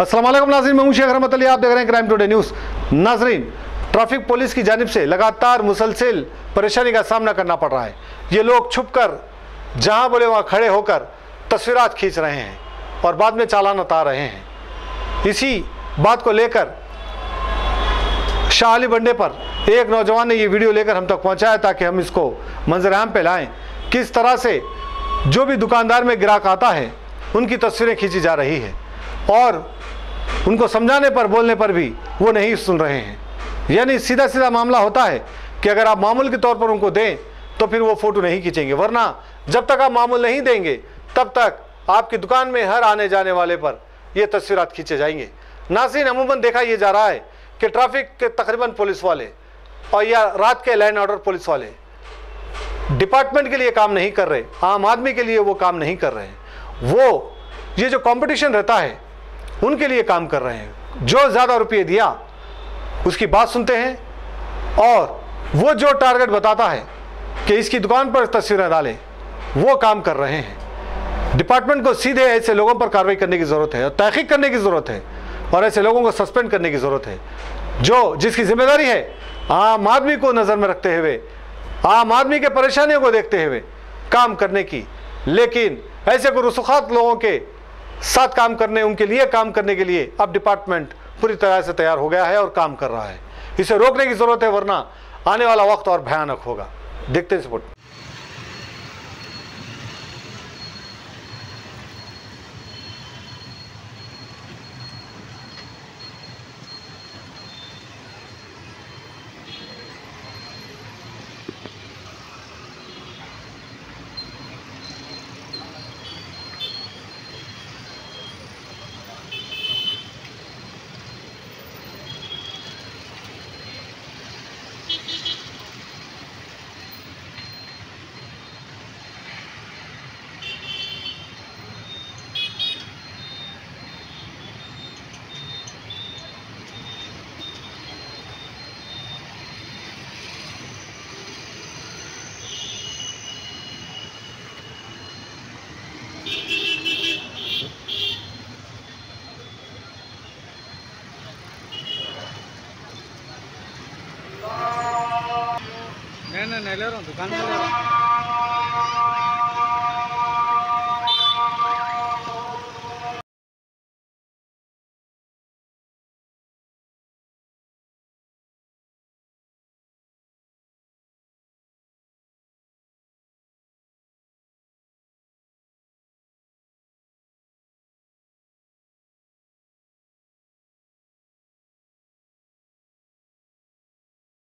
वालेकुम नाजरीन, मैं शेख अली, आप देख रहे हैं क्राइम टुडे न्यूज़ नाजरीन, ट्रैफ़िक पुलिस की जानब से लगातार मुसलसिल परेशानी का सामना करना पड़ रहा है। ये लोग छुप कर जहाँ बोले वहाँ खड़े होकर तस्वीरात खींच रहे हैं और बाद में चालान उतार रहे हैं। इसी बात को लेकर शाह अली बंडे पर एक नौजवान ने ये वीडियो लेकर हम तक पहुँचाया ताकि हम इसको मंजर आम पे लाएँ। किस तरह से जो भी दुकानदार में ग्राहक आता है, उनकी तस्वीरें खींची जा रही है। और उनको समझाने पर, बोलने पर भी वो नहीं सुन रहे हैं। यानी सीधा सीधा मामला होता है कि अगर आप मामूल के तौर पर उनको दें तो फिर वो फ़ोटो नहीं खींचेंगे। वरना जब तक आप मामूल नहीं देंगे, तब तक आपकी दुकान में हर आने जाने वाले पर ये तस्वीरात खींचे जाएँगे। नासिन अमूमन देखा ये जा रहा है कि ट्रैफ़िक के तकरीबन पुलिस वाले और या रात के लैंड ऑर्डर पुलिस वाले डिपार्टमेंट के लिए काम नहीं कर रहे, आम आदमी के लिए वो काम नहीं कर रहे वो, ये जो कंपटीशन रहता है उनके लिए काम कर रहे हैं। जो ज़्यादा रुपये दिया, उसकी बात सुनते हैं और वो जो टारगेट बताता है कि इसकी दुकान पर तस्वीरें डालें, वो काम कर रहे हैं। डिपार्टमेंट को सीधे ऐसे लोगों पर कार्रवाई करने की ज़रूरत है और तहकीक करने की ज़रूरत है और ऐसे लोगों को सस्पेंड करने की ज़रूरत है। जो, जिसकी ज़िम्मेदारी है, आम आदमी को नज़र में रखते हुए, आम आदमी के परेशानियों को देखते हुए काम करने की। लेकिन ऐसे को रसुखात लोगों के साथ काम करने, उनके लिए काम करने के लिए अब डिपार्टमेंट पूरी तरह से तैयार हो गया है और काम कर रहा है। इसे रोकने की ज़रूरत है, वरना आने वाला वक्त और भयानक होगा। देखते हैं सपोर्ट नहीं नहीं ले रहा